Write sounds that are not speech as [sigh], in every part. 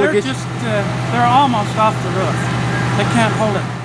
They're just, uh, they're almost off the roof. They can't hold it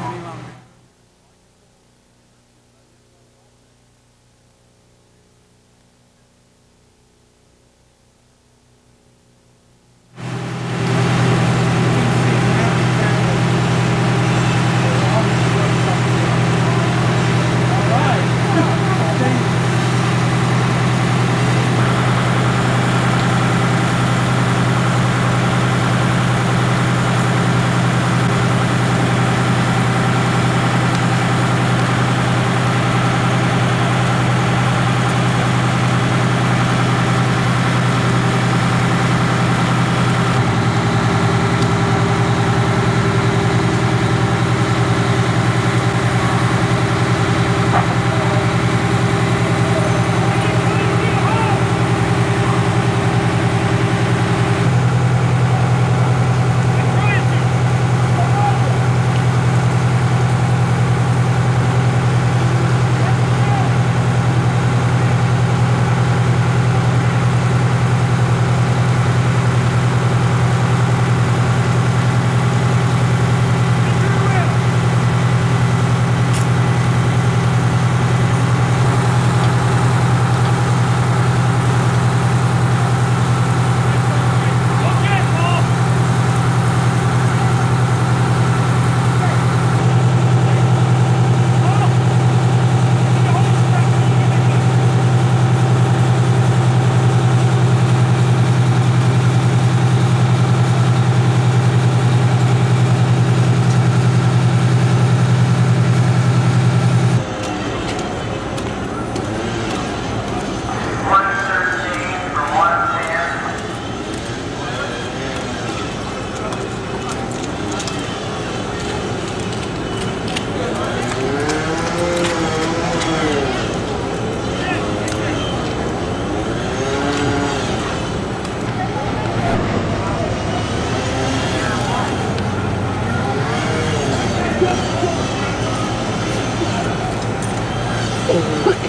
Oh. [laughs]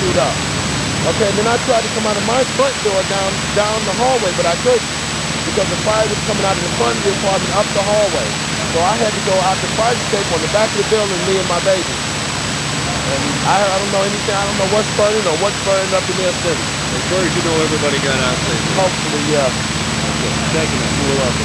Start up. Okay, then I tried to come out of my front door down down the hallway, but I couldn't because the fire was coming out of the front of the apartment up the hallway. So I had to go out the fire escape on the back of the building, me and my baby. And I, I don't know anything. I don't know what's burning or what's burning up in their city. As far as you know, everybody got out safe. Hopefully, yeah. Okay. Thank you. You're welcome.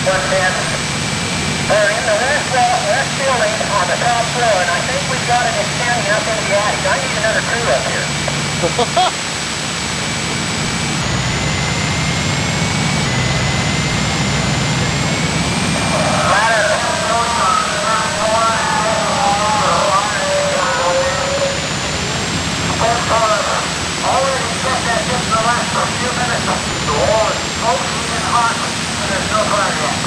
Ten. We're in the west wall, west building on the top floor, and I think we've got it extending up into the attic. I need another crew up here. Already checked that just in the last few minutes. The wall is smoking and hot, there's no fire yet.